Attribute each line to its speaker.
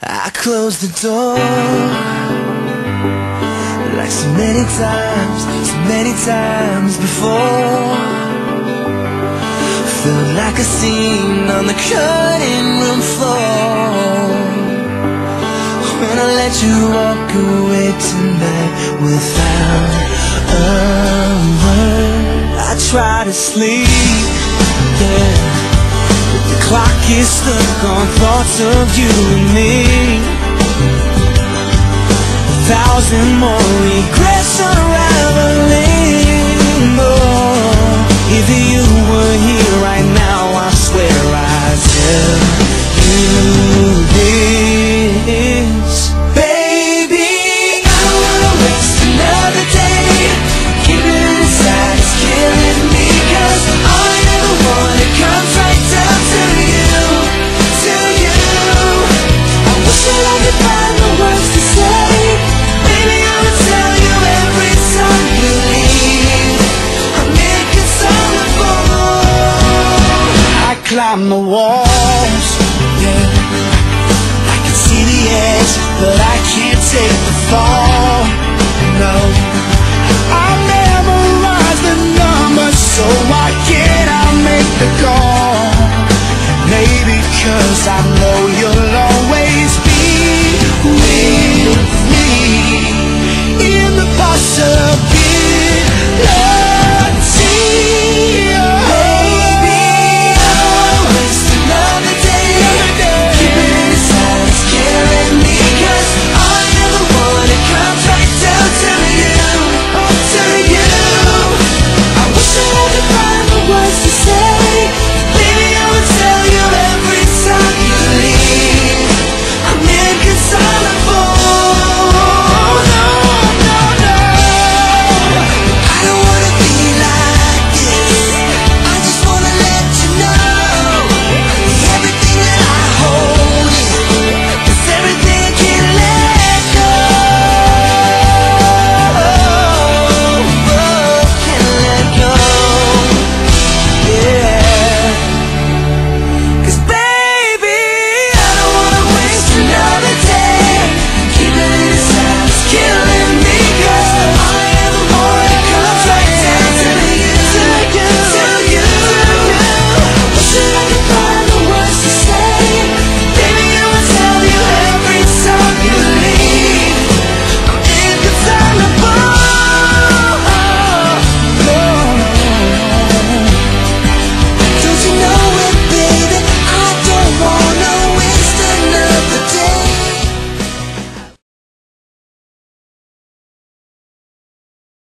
Speaker 1: I closed the door. Like so many times, so many times before. Felt like a scene on the cutting room floor. When I let you walk away tonight without a word I try to sleep, clock is stuck on thoughts of you and me. A thousand more regrets unraveling. Oh, If you were here right now I swear I'd tell climb the walls, yeah. I can see the edge, but I can't take the fall. No